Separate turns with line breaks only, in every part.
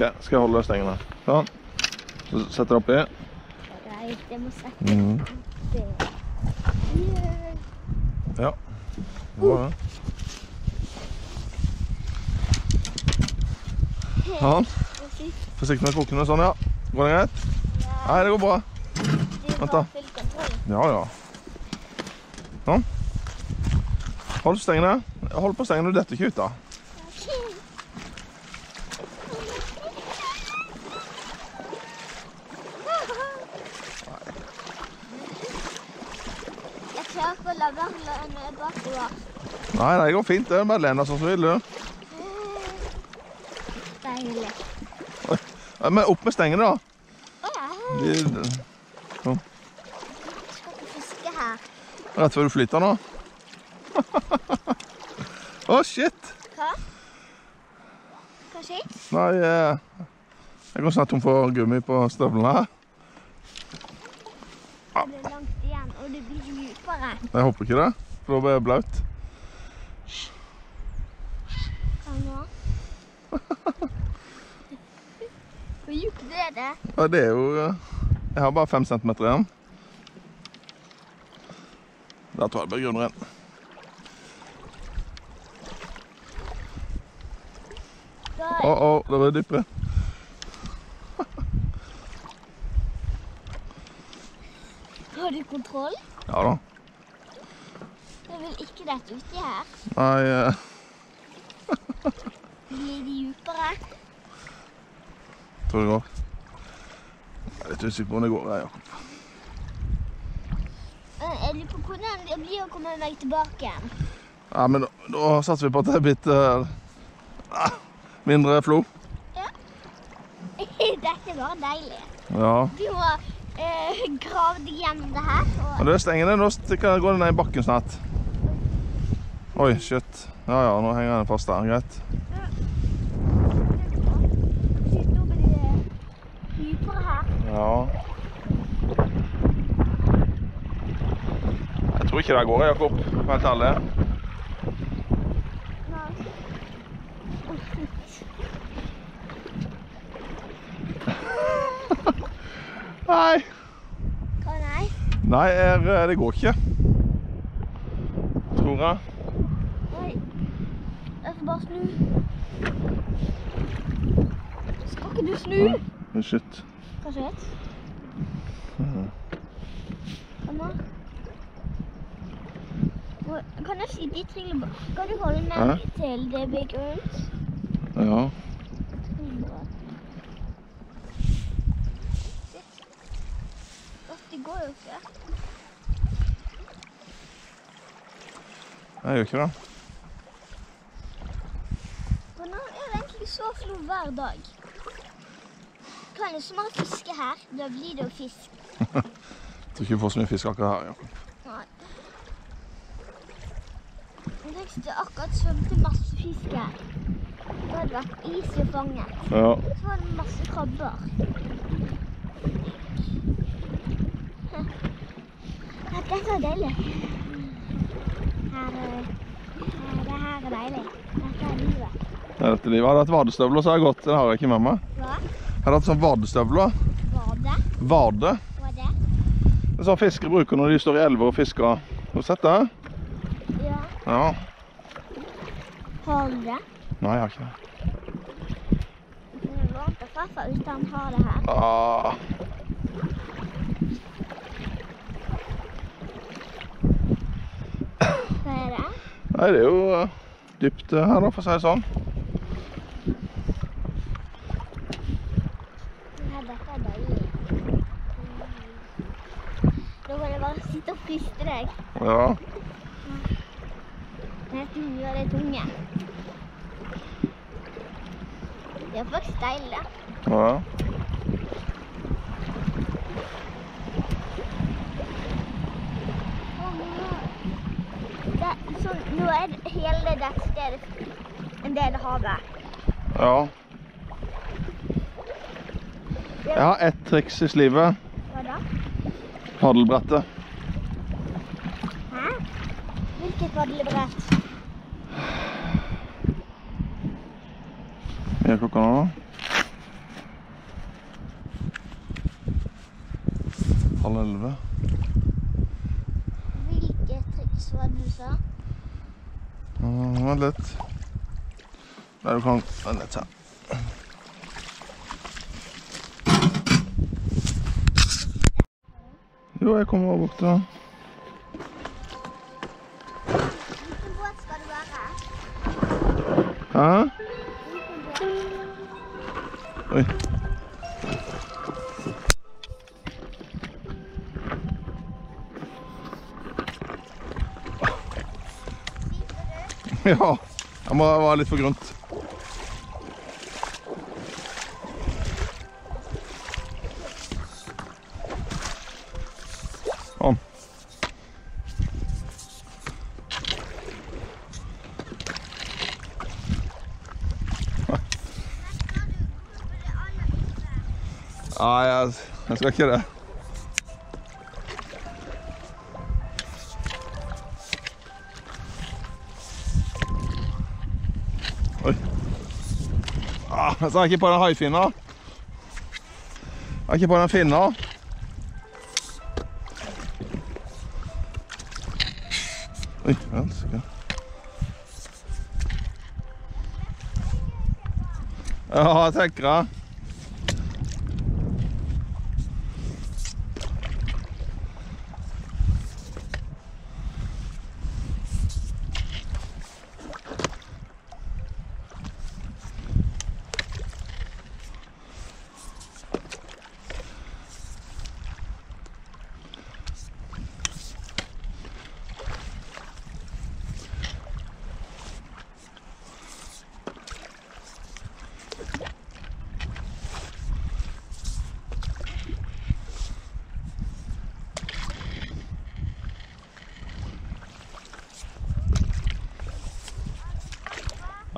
Ok, skal jeg holde stengene. Sånn. Så setter jeg oppi.
Nei, jeg må sette det.
Ja. Var det. Sånn. Forsiktig med krokene. Sånn, ja. Går det greit? Nei, det går bra. Vent da. Ja, ja. Sånn. Hold stengene. Hold på stengene, du detter ikke ut da.
Jeg klarer ikke å la være å løpe bakover.
Nei, det går fint. Det er bare Lena som vil, du.
Deilig.
Men opp med stengene, da.
Å ja,
Kom.
skal du fiske her.
rett før du flytter nå. Å, shit.
Hva? Hva skjer?
Nei, eh, jeg går snart tom for gummi på støvlene her.
Det er langt igjen, og det blir dypere.
Jeg håper ikke det, for da blir jeg blaut.
Hvor djupt er det?
Ja, det er jo eh, Jeg har bare fem centimeter igjen. Der tror jeg det blir grunnere igjen. Å, oh, det blir dypere.
har du kontroll.
Ja da.
Vil ikke dette uti her.
Nei, eh,
Blir de dypere?
tror det går. Jeg er litt usikker på om det går, jeg, Jakob.
Jeg lurer på hvordan det blir å komme meg tilbake igjen.
Ja, men da, da satser vi på at det er blitt eh, ah, mindre flo. Ja.
Dette var deilig.
Ja.
Du må uh, grave deg gjennom det her. Og
Men det er det. Nå går det ned i bakken snart. Oi, shit. Ja, ja, nå henger den fast der. Greit. Ja. Jeg tror ikke det går, Jakob. Helt ærlig.
Nei. Hva nei?
Nei, eh, det går ikke. Tror jeg.
Bare snu. Skal ikke du snu?
Men Shit.
Hva skjer? Kom nå. Hvor- Kan jeg sitte i trillebåten? Kan du holde
meg
meg til det blir grunnt?
Ja.
Det går jo ikke.
Jeg gjør ikke det.
For nå er det egentlig så flo hver dag. Kan du smart fiske her? Da blir det jo fisk.
Jeg tror ikke vi får så mye fisk akkurat her. Jakob.
Nei. Men tenk hvis det akkurat svømte masse fisk her. Da hadde vært is i fanget.
Ja.
Så var det masse krabber. Dette er deilig. Her, er- her, det her er deilig. Dette er livet.
Det dette livet. Hadde du hatt vadestøvler, så har jeg gått. Det har jeg ikke med meg.
Hva?
Hadde du hatt sånn vadestøvler.
Vade?
Vade.
Hva er det?
Det er sånn fiskere bruker når de står i elver og fisker. Har du sett det?
Ja.
Ja.
Har du det?
Nei, jeg har ikke det.
Farfar ut han har det her.
Ah.
Hva er det?
Nei, det er jo eh, dypt eh, her, da, for å si det sånn.
Ja, dette er deilig. Da kan jeg bare sitte og puste deg.
Ja.
Den tunga, det tunge. Det er faktisk deilig. da.
ja.
Så, nå er det- hele dette stedet en del av havet.
ja. Jeg har ett triks i slivet paddelbrettet.
Hæ? Hvilket padlebrett?
Hva er klokka nå, da? Halv elleve.
Hvilke triks var det du sa?
Mm, vent litt. Nei, du kan Vent litt her. Jo, jeg kommer bort til den.
Hvilken båt skal du være?
Hæ? Oi. Ja. Jeg må være litt for grunt. Nei, jeg, jeg skal ikke det. Oi. Ah, jeg er ikke på den haifinna. Jeg er ikke på den finna. Oi, jeg- Ja, jeg tenker jeg.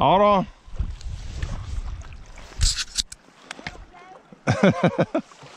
Ja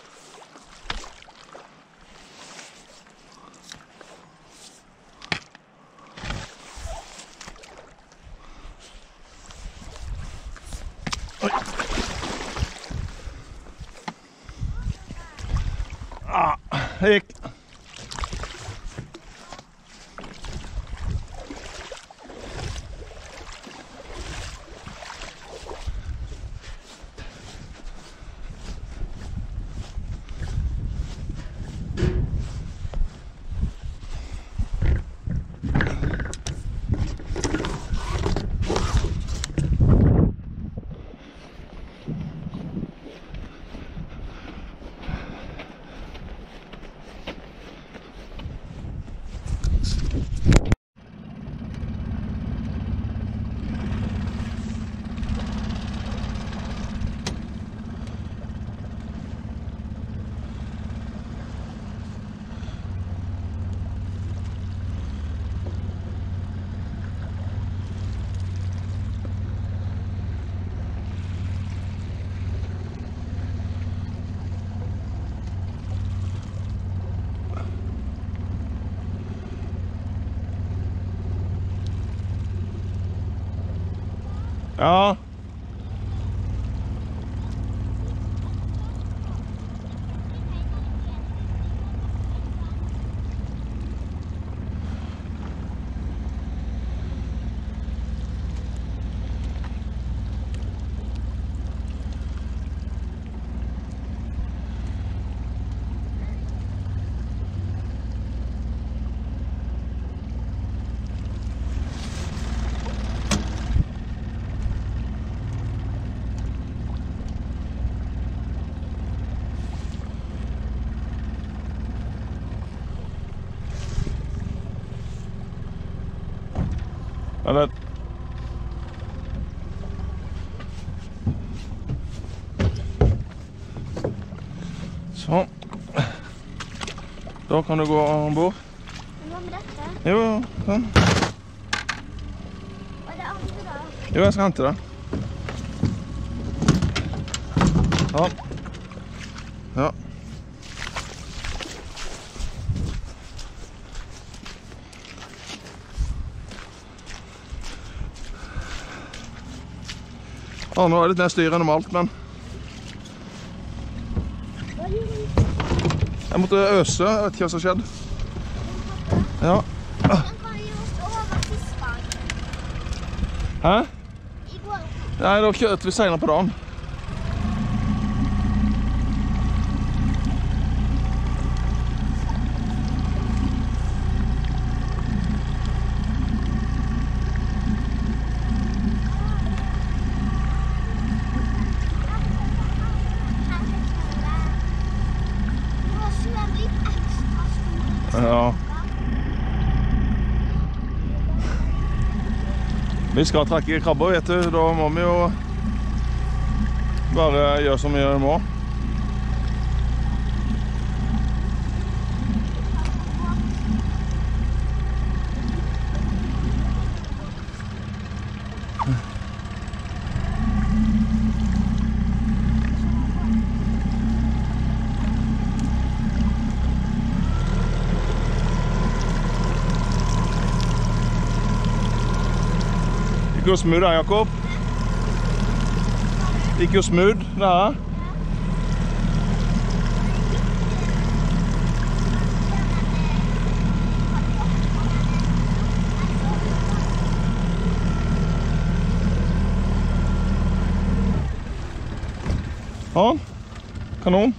啊 Ja. det Sånn. Da kan du gå om bord.
Men hva med dette?
Jo, jo. Sånn.
Og det andre da?
Jo, jeg skal hente det. Sånn. Ja. Å, nå er det litt mer styr enn normalt, men?
Jeg måtte øse. Jeg vet ikke hva som skjedde. Ja. Hæ?
Nei, det
var ikke kjørte vi senere på dagen.
Du må kjøre litt ekstra stor.
Ja. Vi skal trekke krabber, vet du. Da må vi jo bare gjøre som vi må. Jo smooth da, Jakob. Gikk jo smooth der. Sånn. kanon.